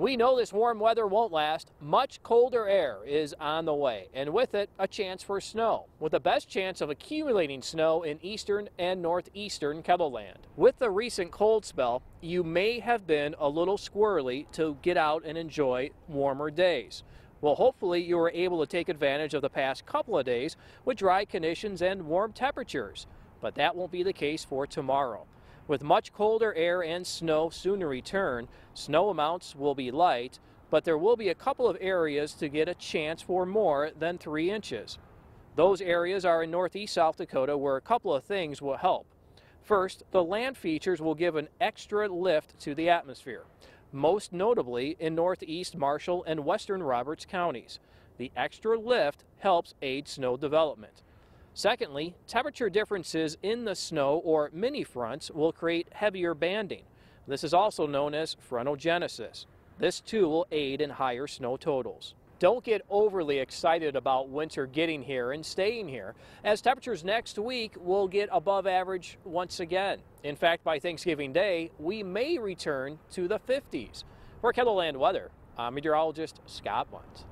We know this warm weather won't last. Much colder air is on the way, and with it, a chance for snow, with the best chance of accumulating snow in eastern and northeastern KELOLAND. With the recent cold spell, you may have been a little squirrely to get out and enjoy warmer days. Well, hopefully you were able to take advantage of the past couple of days with dry conditions and warm temperatures, but that won't be the case for tomorrow. With much colder air and snow soon to return, snow amounts will be light, but there will be a couple of areas to get a chance for more than three inches. Those areas are in northeast South Dakota where a couple of things will help. First, the land features will give an extra lift to the atmosphere, most notably in northeast Marshall and western Roberts counties. The extra lift helps aid snow development. Secondly, temperature differences in the snow or mini fronts will create heavier banding. This is also known as frontogenesis. This too will aid in higher snow totals. Don't get overly excited about winter getting here and staying here, as temperatures next week will get above average once again. In fact, by Thanksgiving Day, we may return to the 50s. For KELOLAND weather, I'm meteorologist Scot Mundt.